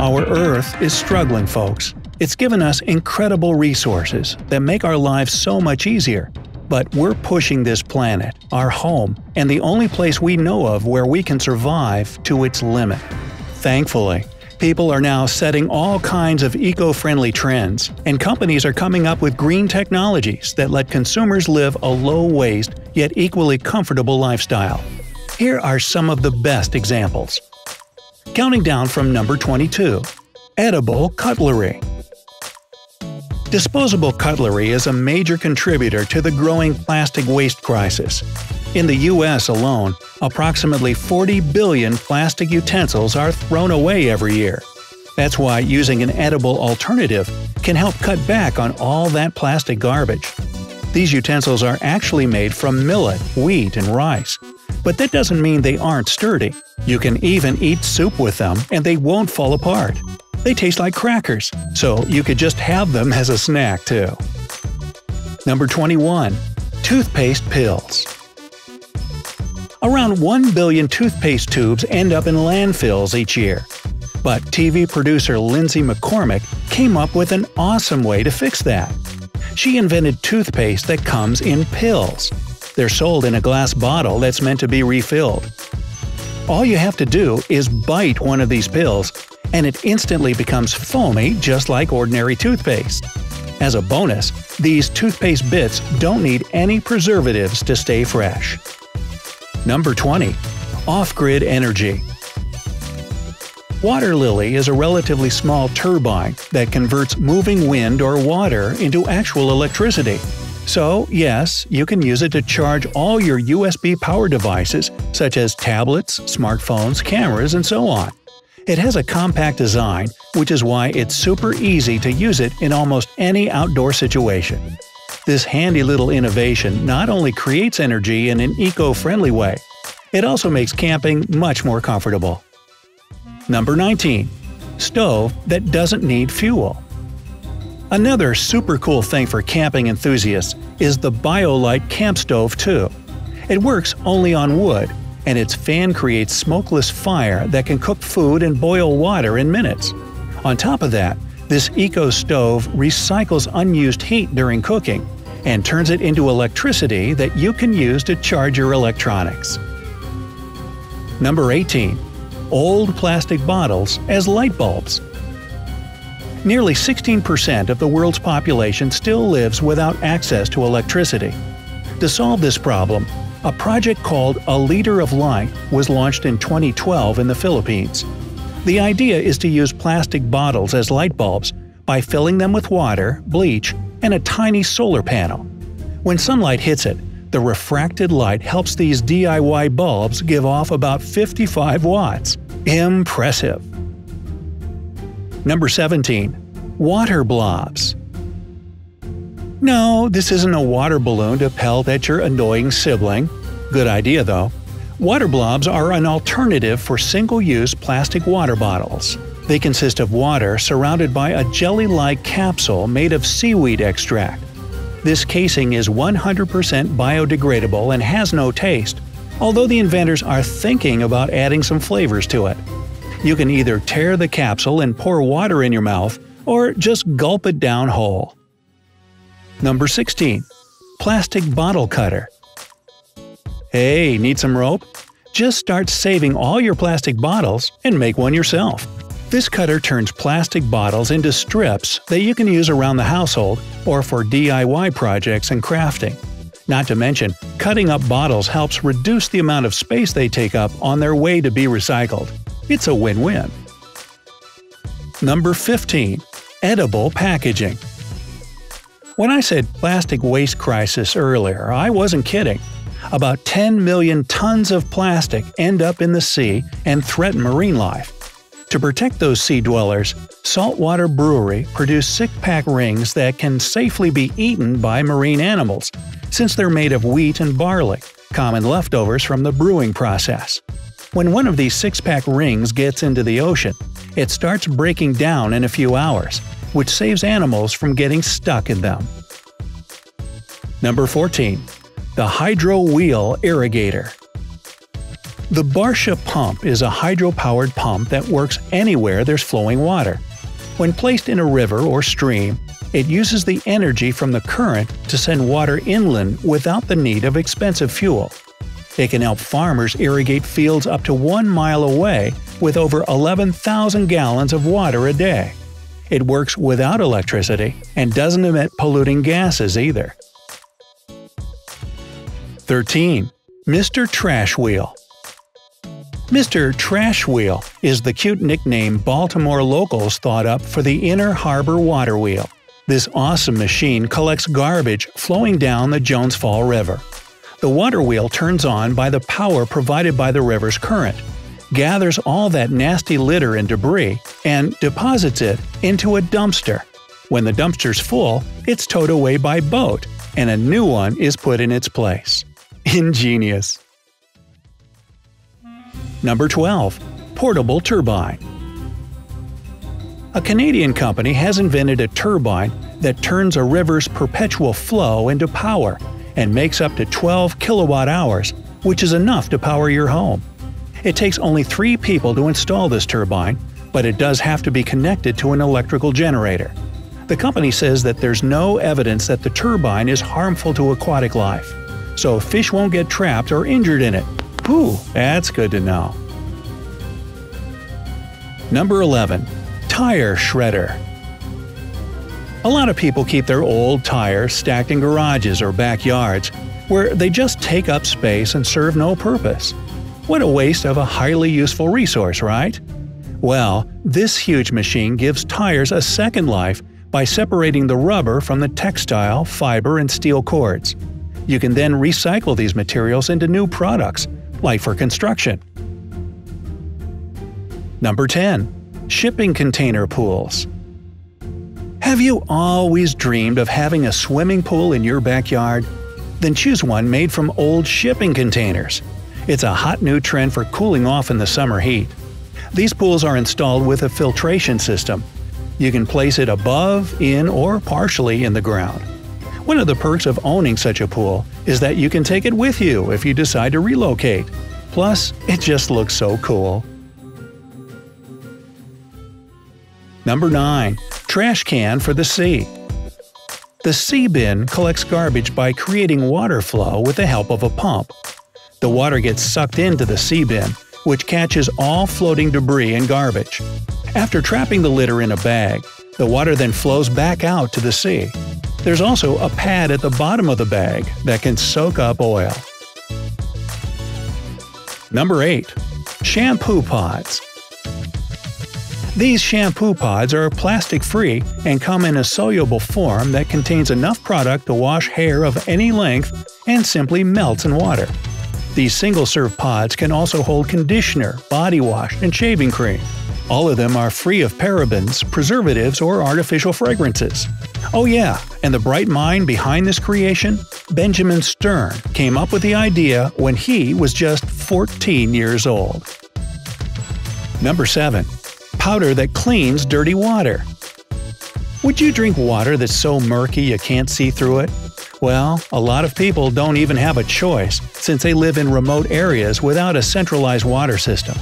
Our Earth is struggling, folks. It's given us incredible resources that make our lives so much easier. But we're pushing this planet, our home, and the only place we know of where we can survive to its limit. Thankfully, people are now setting all kinds of eco friendly trends, and companies are coming up with green technologies that let consumers live a low waste yet equally comfortable lifestyle. Here are some of the best examples. Counting down from number 22 Edible Cutlery. Disposable cutlery is a major contributor to the growing plastic waste crisis. In the US alone, approximately 40 billion plastic utensils are thrown away every year. That's why using an edible alternative can help cut back on all that plastic garbage. These utensils are actually made from millet, wheat, and rice. But that doesn't mean they aren't sturdy. You can even eat soup with them and they won't fall apart. They taste like crackers, so you could just have them as a snack too. Number 21. Toothpaste Pills Around 1 billion toothpaste tubes end up in landfills each year. But TV producer Lindsay McCormick came up with an awesome way to fix that. She invented toothpaste that comes in pills. They're sold in a glass bottle that's meant to be refilled. All you have to do is bite one of these pills and it instantly becomes foamy just like ordinary toothpaste. As a bonus, these toothpaste bits don't need any preservatives to stay fresh. Number 20. Off-grid energy. WaterLily is a relatively small turbine that converts moving wind or water into actual electricity. So, yes, you can use it to charge all your USB power devices such as tablets, smartphones, cameras, and so on. It has a compact design, which is why it's super easy to use it in almost any outdoor situation. This handy little innovation not only creates energy in an eco-friendly way, it also makes camping much more comfortable. Number 19. Stove that doesn't need fuel. Another super cool thing for camping enthusiasts is the BioLite Camp Stove 2. It works only on wood and its fan creates smokeless fire that can cook food and boil water in minutes. On top of that, this eco stove recycles unused heat during cooking and turns it into electricity that you can use to charge your electronics. Number 18. Old plastic bottles as light bulbs. Nearly 16% of the world's population still lives without access to electricity. To solve this problem, a project called A Liter of Light was launched in 2012 in the Philippines. The idea is to use plastic bottles as light bulbs by filling them with water, bleach, and a tiny solar panel. When sunlight hits it, the refracted light helps these DIY bulbs give off about 55 watts. Impressive! Number 17. Water blobs. No, this isn't a water balloon to pelt at your annoying sibling. Good idea, though. Water blobs are an alternative for single-use plastic water bottles. They consist of water surrounded by a jelly-like capsule made of seaweed extract. This casing is 100% biodegradable and has no taste, although the inventors are thinking about adding some flavors to it. You can either tear the capsule and pour water in your mouth, or just gulp it down whole. Number 16. Plastic Bottle Cutter Hey, need some rope? Just start saving all your plastic bottles and make one yourself. This cutter turns plastic bottles into strips that you can use around the household or for DIY projects and crafting. Not to mention, cutting up bottles helps reduce the amount of space they take up on their way to be recycled. It's a win-win. Number 15. Edible Packaging when I said plastic waste crisis earlier, I wasn't kidding. About 10 million tons of plastic end up in the sea and threaten marine life. To protect those sea dwellers, Saltwater Brewery produced six-pack rings that can safely be eaten by marine animals, since they're made of wheat and barley, common leftovers from the brewing process. When one of these six-pack rings gets into the ocean, it starts breaking down in a few hours, which saves animals from getting stuck in them. Number 14. The Hydro Wheel Irrigator The Barsha pump is a hydro-powered pump that works anywhere there's flowing water. When placed in a river or stream, it uses the energy from the current to send water inland without the need of expensive fuel. It can help farmers irrigate fields up to one mile away with over 11,000 gallons of water a day. It works without electricity and doesn't emit polluting gases either. 13. Mr. Trash Wheel Mr. Trash Wheel is the cute nickname Baltimore locals thought up for the Inner Harbor Water Wheel. This awesome machine collects garbage flowing down the Jones Fall River. The water wheel turns on by the power provided by the river's current, gathers all that nasty litter and debris, and deposits it into a dumpster. When the dumpster's full, it's towed away by boat, and a new one is put in its place. Ingenious. Number 12. Portable Turbine A Canadian company has invented a turbine that turns a river's perpetual flow into power and makes up to 12 kilowatt hours, which is enough to power your home. It takes only three people to install this turbine, but it does have to be connected to an electrical generator. The company says that there's no evidence that the turbine is harmful to aquatic life, so fish won't get trapped or injured in it. Ooh, that's good to know. Number 11. Tire Shredder A lot of people keep their old tires stacked in garages or backyards, where they just take up space and serve no purpose. What a waste of a highly useful resource, right? Well, this huge machine gives tires a second life by separating the rubber from the textile, fiber, and steel cords. You can then recycle these materials into new products, like for construction. Number 10. Shipping Container Pools Have you always dreamed of having a swimming pool in your backyard? Then choose one made from old shipping containers. It's a hot new trend for cooling off in the summer heat. These pools are installed with a filtration system. You can place it above, in, or partially in the ground. One of the perks of owning such a pool is that you can take it with you if you decide to relocate. Plus, it just looks so cool. Number 9. Trash Can for the Sea The Seabin collects garbage by creating water flow with the help of a pump. The water gets sucked into the Seabin, which catches all floating debris and garbage. After trapping the litter in a bag, the water then flows back out to the sea. There's also a pad at the bottom of the bag that can soak up oil. Number 8. Shampoo Pods These shampoo pods are plastic-free and come in a soluble form that contains enough product to wash hair of any length and simply melts in water. These single-serve pods can also hold conditioner, body wash, and shaving cream. All of them are free of parabens, preservatives, or artificial fragrances. Oh yeah, and the bright mind behind this creation? Benjamin Stern came up with the idea when he was just 14 years old. Number 7. Powder that cleans dirty water. Would you drink water that's so murky you can't see through it? Well, a lot of people don't even have a choice since they live in remote areas without a centralized water system.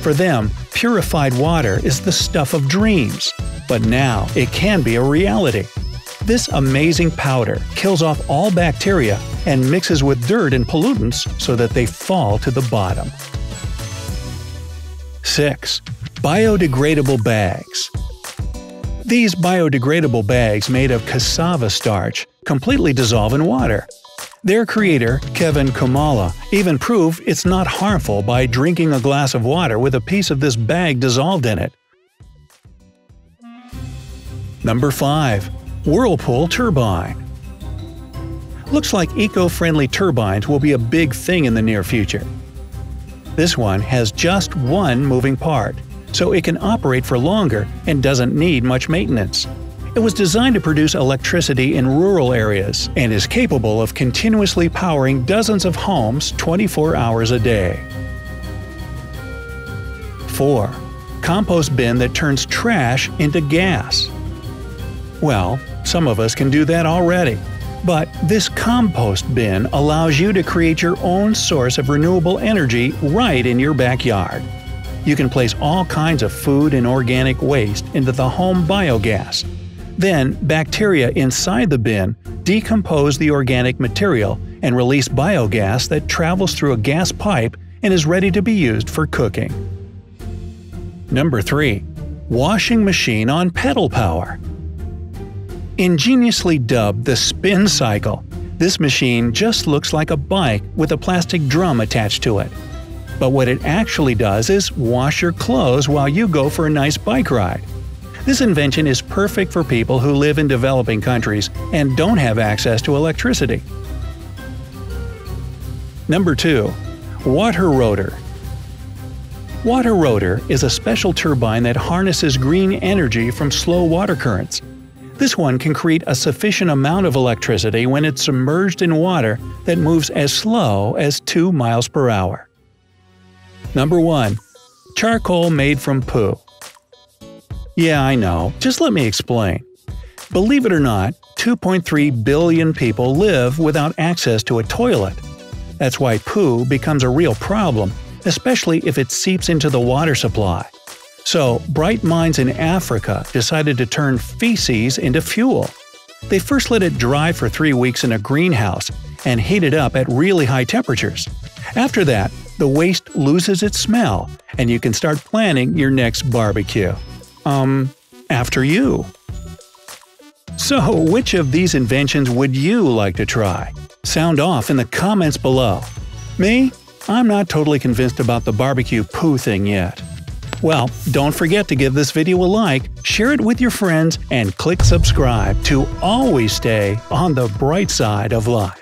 For them, purified water is the stuff of dreams, but now it can be a reality. This amazing powder kills off all bacteria and mixes with dirt and pollutants so that they fall to the bottom. 6. Biodegradable Bags These biodegradable bags made of cassava starch completely dissolve in water. Their creator, Kevin Kumala, even proved it's not harmful by drinking a glass of water with a piece of this bag dissolved in it. Number 5. Whirlpool Turbine Looks like eco-friendly turbines will be a big thing in the near future. This one has just one moving part, so it can operate for longer and doesn't need much maintenance. It was designed to produce electricity in rural areas and is capable of continuously powering dozens of homes 24 hours a day. 4. Compost bin that turns trash into gas. Well, some of us can do that already. But this compost bin allows you to create your own source of renewable energy right in your backyard. You can place all kinds of food and organic waste into the home biogas. Then, bacteria inside the bin decompose the organic material and release biogas that travels through a gas pipe and is ready to be used for cooking. Number 3. Washing machine on pedal power. Ingeniously dubbed the spin cycle, this machine just looks like a bike with a plastic drum attached to it. But what it actually does is wash your clothes while you go for a nice bike ride. This invention is perfect for people who live in developing countries and don't have access to electricity. Number 2. Waterotor Water rotor is a special turbine that harnesses green energy from slow water currents. This one can create a sufficient amount of electricity when it's submerged in water that moves as slow as 2 miles per hour. Number 1. Charcoal made from poo. Yeah, I know. Just let me explain. Believe it or not, 2.3 billion people live without access to a toilet. That's why poo becomes a real problem, especially if it seeps into the water supply. So, bright minds in Africa decided to turn feces into fuel. They first let it dry for three weeks in a greenhouse and heat it up at really high temperatures. After that, the waste loses its smell, and you can start planning your next barbecue. Um, after you. So, which of these inventions would you like to try? Sound off in the comments below. Me? I'm not totally convinced about the barbecue poo thing yet. Well, don't forget to give this video a like, share it with your friends, and click subscribe to always stay on the bright side of life.